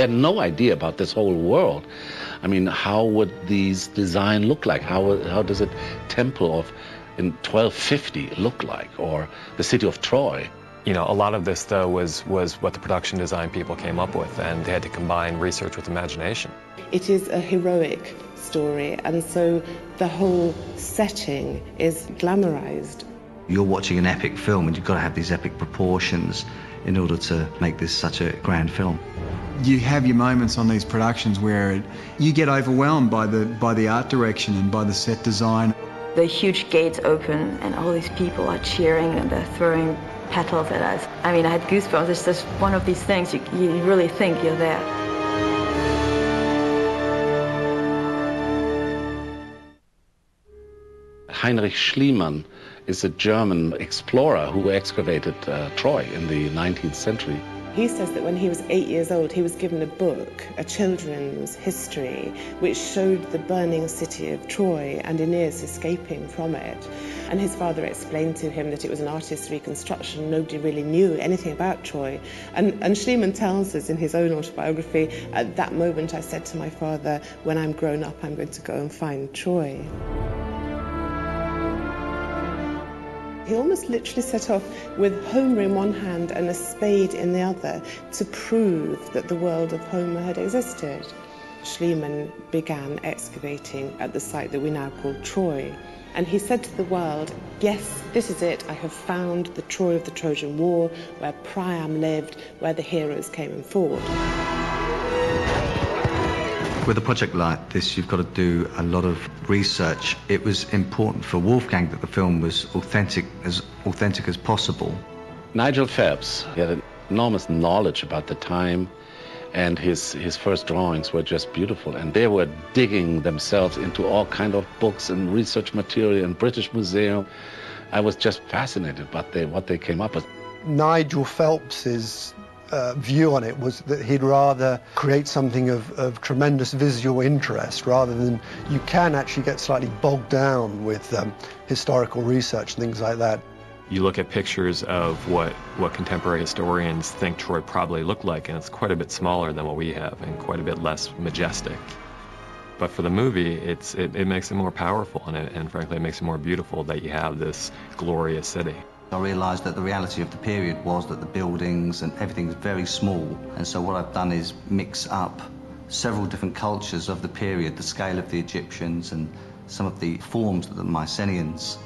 had no idea about this whole world. I mean, how would these design look like? How, how does a temple of in 1250 look like, or the city of Troy? You know, a lot of this, though, was, was what the production design people came up with, and they had to combine research with imagination. It is a heroic story, and so the whole setting is glamorized. You're watching an epic film, and you've got to have these epic proportions in order to make this such a grand film. You have your moments on these productions where it, you get overwhelmed by the by the art direction and by the set design. The huge gates open and all these people are cheering and they're throwing petals at us. I mean, I had goosebumps. It's just one of these things you, you really think you're there. Heinrich Schliemann is a German explorer who excavated uh, Troy in the 19th century. He says that when he was eight years old, he was given a book, a children's history, which showed the burning city of Troy and Aeneas escaping from it. And his father explained to him that it was an artist's reconstruction. Nobody really knew anything about Troy. And, and Schliemann tells us in his own autobiography, at that moment I said to my father, when I'm grown up, I'm going to go and find Troy. He almost literally set off with Homer in one hand and a spade in the other to prove that the world of Homer had existed. Schliemann began excavating at the site that we now call Troy. And he said to the world, Yes, this is it. I have found the Troy of the Trojan War, where Priam lived, where the heroes came and fought. With a project like this, you've got to do a lot of research. It was important for Wolfgang that the film was authentic, as authentic as possible. Nigel Phelps had enormous knowledge about the time, and his, his first drawings were just beautiful. And they were digging themselves into all kind of books and research material in British Museum. I was just fascinated by they, what they came up with. Nigel Phelps's uh, view on it was that he'd rather create something of, of, tremendous visual interest rather than you can actually get slightly bogged down with um, historical research and things like that. You look at pictures of what, what contemporary historians think Troy probably looked like, and it's quite a bit smaller than what we have and quite a bit less majestic. But for the movie, it's, it, it makes it more powerful, and, it, and frankly, it makes it more beautiful that you have this glorious city. I realised that the reality of the period was that the buildings and everything was very small. And so what I've done is mix up several different cultures of the period, the scale of the Egyptians and some of the forms that the Mycenaeans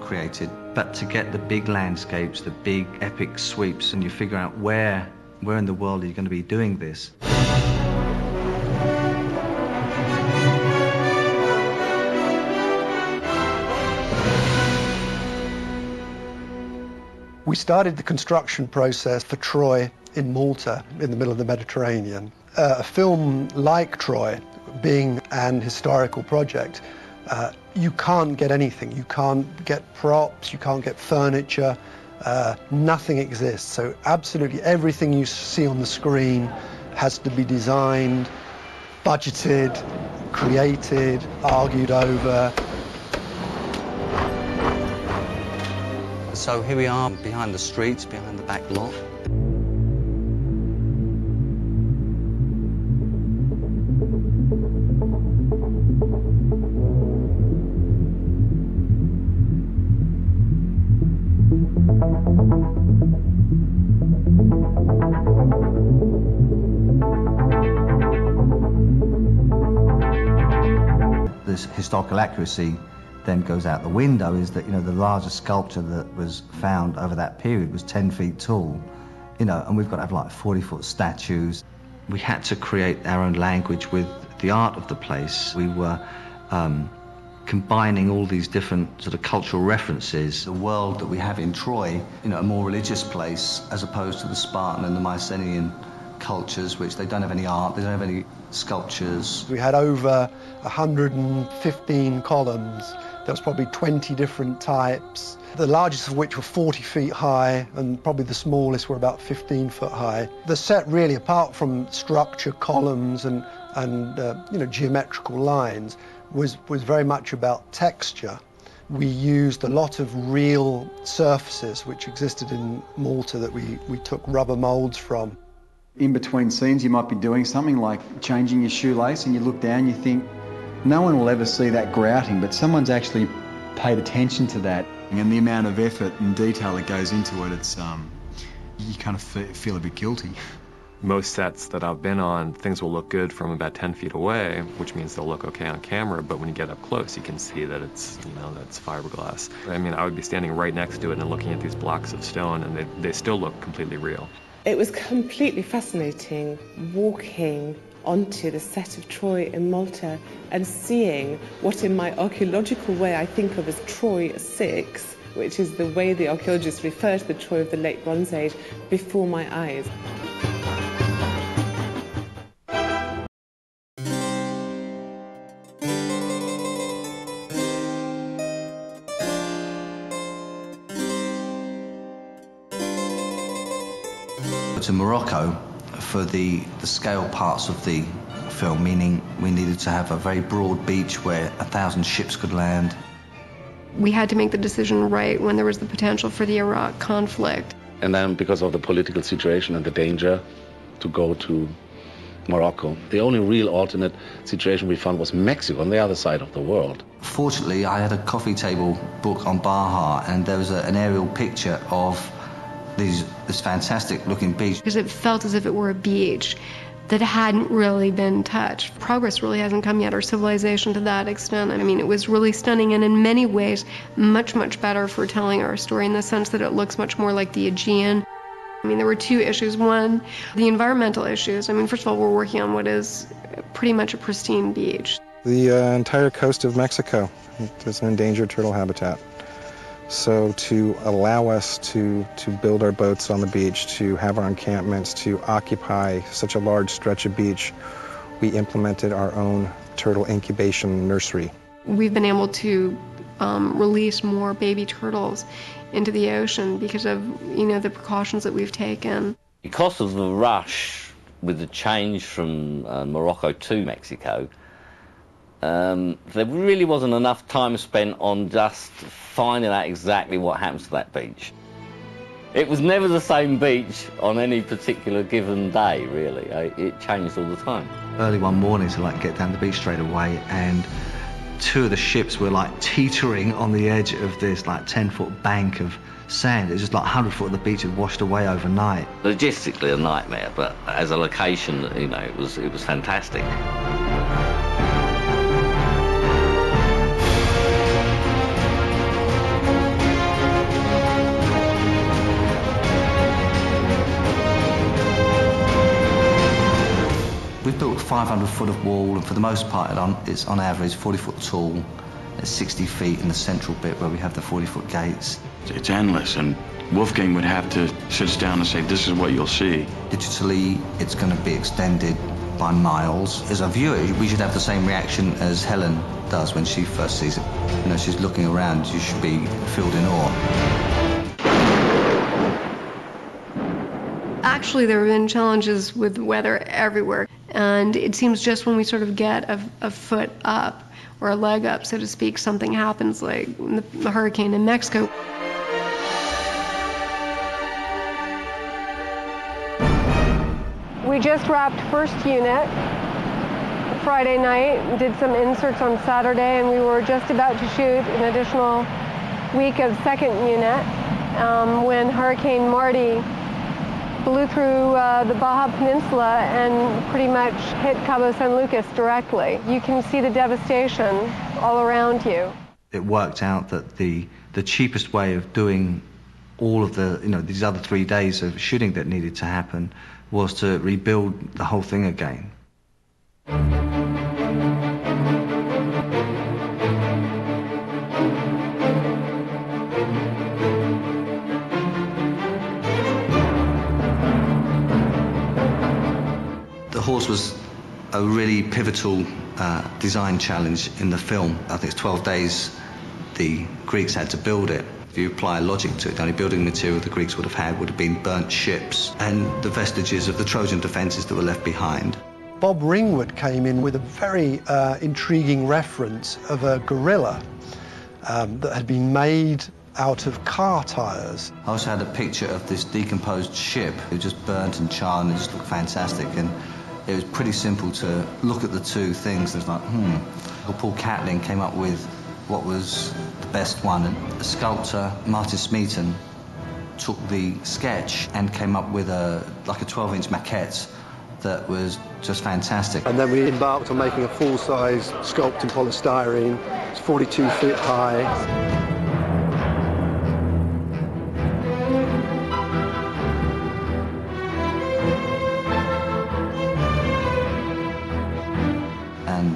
created. But to get the big landscapes, the big epic sweeps, and you figure out where, where in the world are you going to be doing this. We started the construction process for Troy in Malta, in the middle of the Mediterranean. Uh, a film like Troy, being an historical project, uh, you can't get anything. You can't get props, you can't get furniture, uh, nothing exists. So absolutely everything you see on the screen has to be designed, budgeted, created, argued over, So here we are behind the streets, behind the back lot. This historical accuracy then goes out the window is that, you know, the largest sculpture that was found over that period was 10 feet tall, you know, and we've got to have like 40 foot statues. We had to create our own language with the art of the place. We were um, combining all these different sort of cultural references. The world that we have in Troy, you know, a more religious place as opposed to the Spartan and the Mycenaean cultures, which they don't have any art, they don't have any sculptures. We had over 115 columns there was probably 20 different types, the largest of which were 40 feet high and probably the smallest were about 15 foot high. The set really, apart from structure, columns and, and uh, you know, geometrical lines, was, was very much about texture. We used a lot of real surfaces which existed in Malta that we, we took rubber molds from. In between scenes, you might be doing something like changing your shoelace, and you look down, you think, no one will ever see that grouting, but someone's actually paid attention to that. And the amount of effort and detail that goes into it, it's um, you kind of feel a bit guilty. Most sets that I've been on, things will look good from about 10 feet away, which means they'll look okay on camera, but when you get up close, you can see that it's, you know, that's fiberglass. I mean, I would be standing right next to it and looking at these blocks of stone, and they, they still look completely real. It was completely fascinating walking onto the set of Troy in Malta and seeing what, in my archaeological way, I think of as Troy 6, which is the way the archaeologists refer to the Troy of the Late Bronze Age, before my eyes. To Morocco for the, the scale parts of the film, meaning we needed to have a very broad beach where a thousand ships could land. We had to make the decision right when there was the potential for the Iraq conflict. And then because of the political situation and the danger to go to Morocco. The only real alternate situation we found was Mexico on the other side of the world. Fortunately, I had a coffee table book on Baja, and there was a, an aerial picture of these, this fantastic looking beach. Because it felt as if it were a beach that hadn't really been touched. Progress really hasn't come yet, or civilization to that extent. I mean, it was really stunning and in many ways much, much better for telling our story in the sense that it looks much more like the Aegean. I mean, there were two issues. One, the environmental issues. I mean, first of all, we're working on what is pretty much a pristine beach. The uh, entire coast of Mexico is an endangered turtle habitat. So to allow us to, to build our boats on the beach, to have our encampments, to occupy such a large stretch of beach, we implemented our own turtle incubation nursery. We've been able to um, release more baby turtles into the ocean because of you know the precautions that we've taken. Because of the rush with the change from uh, Morocco to Mexico, um, there really wasn't enough time spent on just finding out exactly what happens to that beach. It was never the same beach on any particular given day, really. It changed all the time. Early one morning to like get down the beach straight away, and two of the ships were like teetering on the edge of this like 10 foot bank of sand. It was just like 100 foot of the beach had washed away overnight. Logistically a nightmare, but as a location, you know, it was it was fantastic. We've built 500 foot of wall, and for the most part, it's on average 40 foot tall. It's 60 feet in the central bit where we have the 40 foot gates. It's endless, and Wolfgang would have to sit us down and say, this is what you'll see. Digitally, it's going to be extended by miles. As a viewer, we should have the same reaction as Helen does when she first sees it. You know, she's looking around, you should be filled in awe. Actually, there have been challenges with weather everywhere. And it seems just when we sort of get a, a foot up or a leg up, so to speak, something happens like the, the hurricane in Mexico. We just wrapped first unit Friday night, did some inserts on Saturday, and we were just about to shoot an additional week of second unit um, when Hurricane Marty blew through uh, the Baja Peninsula and pretty much hit Cabo San Lucas directly. You can see the devastation all around you. It worked out that the, the cheapest way of doing all of the, you know, these other three days of shooting that needed to happen was to rebuild the whole thing again. Was a really pivotal uh, design challenge in the film. I think it's 12 days the Greeks had to build it. If you apply logic to it, the only building material the Greeks would have had would have been burnt ships and the vestiges of the Trojan defences that were left behind. Bob Ringwood came in with a very uh, intriguing reference of a gorilla um, that had been made out of car tyres. I also had a picture of this decomposed ship. It just burnt and charred and it just looked fantastic. And it was pretty simple to look at the two things. It's like, hmm. Paul Catlin came up with what was the best one. And the sculptor, Martin Smeaton, took the sketch and came up with a like a 12-inch maquette that was just fantastic. And then we embarked on making a full-size sculpt in polystyrene. It's 42 feet high.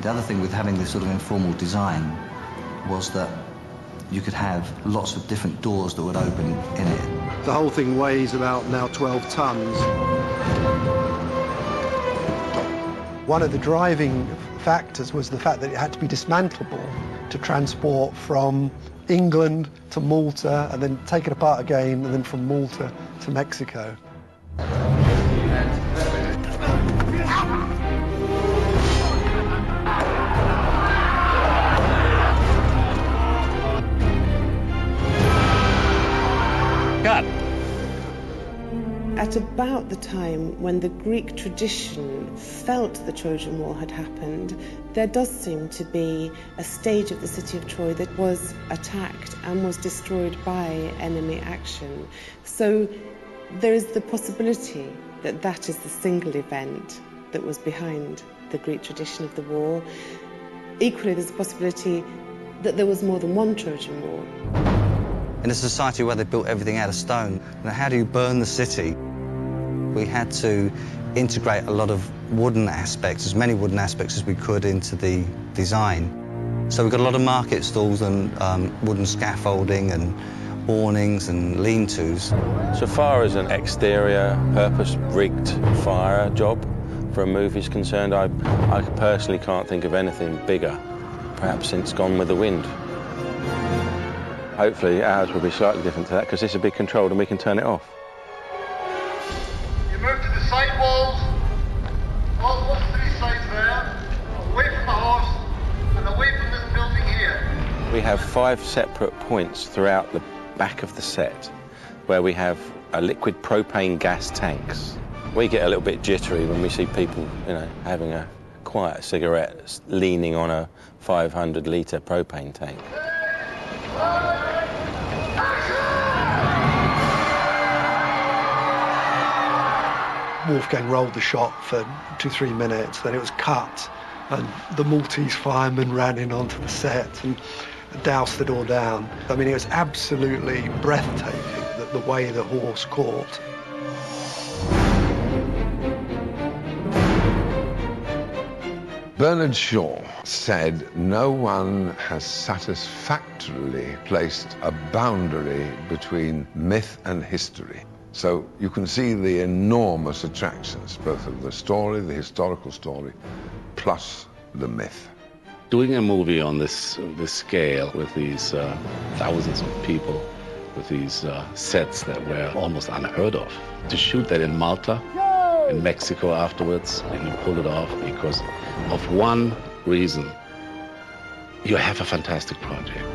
The other thing with having this sort of informal design was that you could have lots of different doors that would open in it. The whole thing weighs about now 12 tons. One of the driving factors was the fact that it had to be dismantleable to transport from England to Malta and then take it apart again and then from Malta to Mexico. At about the time when the Greek tradition felt the Trojan War had happened, there does seem to be a stage of the city of Troy that was attacked and was destroyed by enemy action. So there is the possibility that that is the single event that was behind the Greek tradition of the war. Equally, there's a possibility that there was more than one Trojan War. In a society where they built everything out of stone, now how do you burn the city? We had to integrate a lot of wooden aspects, as many wooden aspects as we could into the design. So we've got a lot of market stalls and um, wooden scaffolding and awnings and lean-tos. So far as an exterior, purpose-rigged fire job for a movie is concerned, I, I personally can't think of anything bigger, perhaps since Gone with the Wind. Hopefully ours will be slightly different to that because this will be controlled and we can turn it off. We have five separate points throughout the back of the set where we have a liquid propane gas tanks. We get a little bit jittery when we see people, you know, having a quiet cigarette leaning on a 500 litre propane tank. Wolfgang rolled the shot for two, three minutes, then it was cut, and the Maltese firemen ran in onto the set and doused it all down. I mean, it was absolutely breathtaking, the, the way the horse caught. Bernard Shaw said no one has satisfactorily placed a boundary between myth and history. So you can see the enormous attractions, both of the story, the historical story, plus the myth. Doing a movie on this this scale with these uh, thousands of people, with these uh, sets that were almost unheard of, to shoot that in Malta, in Mexico afterwards, and you pull it off because of one reason. You have a fantastic project.